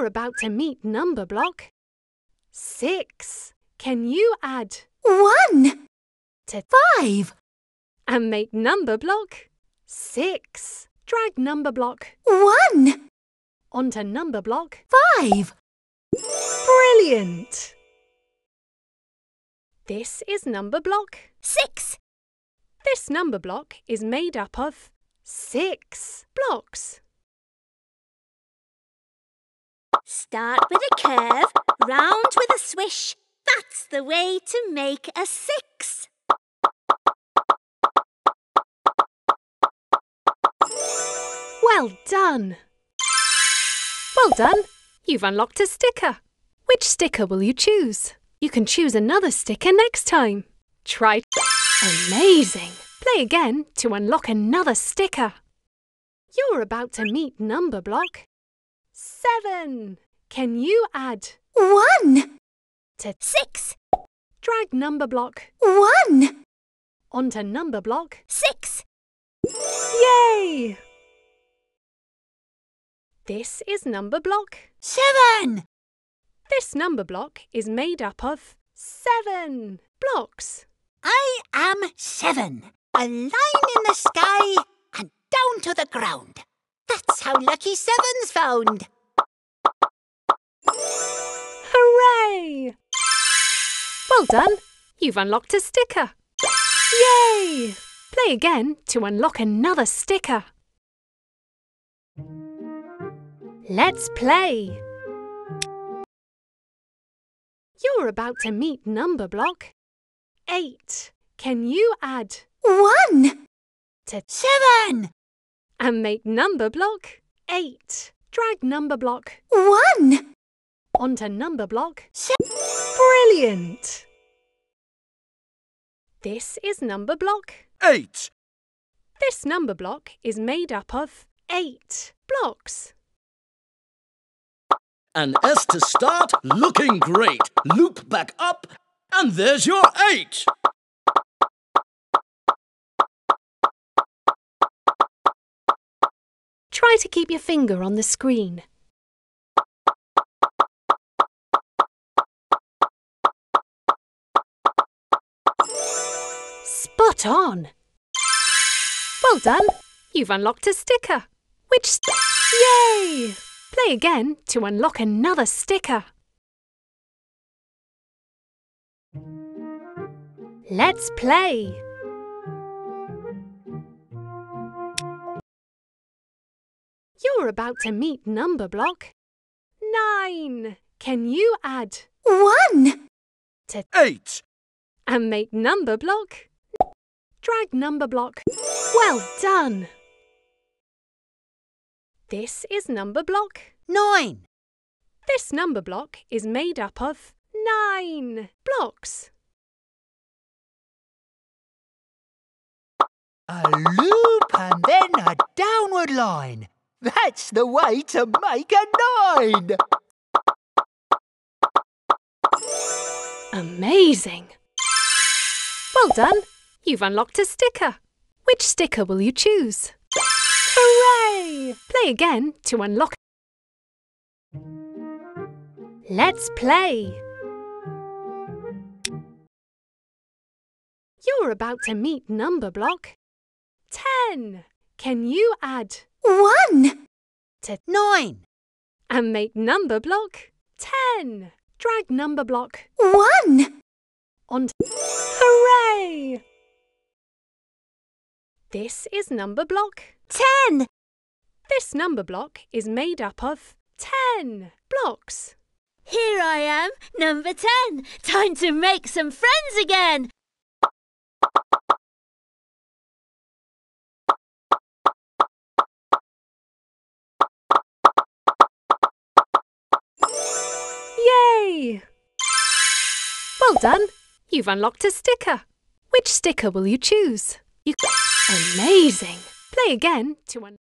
You're about to meet number block six. Can you add One, to five, and make number block six? Drag number block one, onto number block. five. Brilliant! This is number block. Six, This number block is made up of six blocks. Start with a curve, round with a swish. That's the way to make a six. Well done! Well done! You've unlocked a sticker. Which sticker will you choose? You can choose another sticker next time. Try. Amazing! Play again to unlock another sticker. You're about to meet number block seven. Can you add One, to six, drag number block one, onto number block? six. Yay! This is number block. Seven, This number block is made up of seven blocks. I am seven. A line in the sky how Lucky Seven's found. Hooray! Well done! You've unlocked a sticker. Yay! Play again to unlock another sticker. Let's play. You're about to meet number block eight. Can you add One, to seven, and make number block eight? Drag number block one, onto number block. Se- Brilliant! This is number block. Eight. This number block is made up of eight blocks. An S to start, looking great. Loop back up, and there's your eight. Try to keep your finger on the screen. Spot on! Well done! You've unlocked a sticker. Which st- Yay! Play again to unlock another sticker. Let's play. You're about to meet number block nine. Can you add one, to Eight. and make number block? Drag number block. Well done. This is number block. nine, This number block is made up of nine blocks. A loop and then a downward line. That's the way to make a nine. Amazing! Well done! You've unlocked a sticker. Which sticker will you choose? Hooray! Play again to unlock. Let's play. You're about to meet number block 10. Can you add one, to nine, and make number block 10? Drag number block one, on. Hooray! This is number block. ten. This number block is made up of 10 blocks. Here I am, number ten. Time to make some friends again. Well done! You've unlocked a sticker. Which sticker will you choose? You Amazing! Play again to un-